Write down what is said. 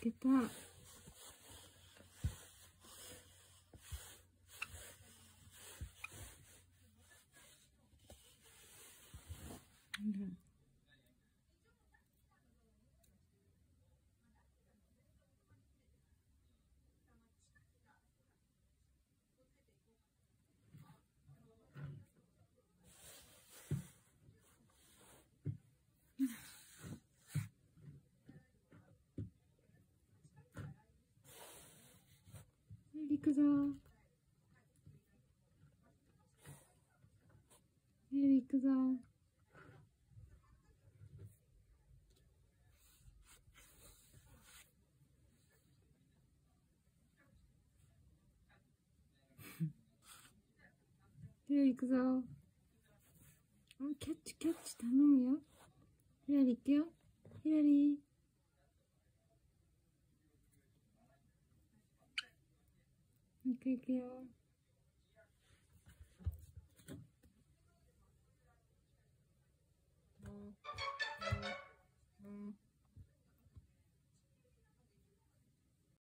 que tá 行くぞ。エリ行くぞ。エリ行くぞ。キャッチキャッチ頼むよ。ヒラリ行くよ。ヒラリー。行く行くよ。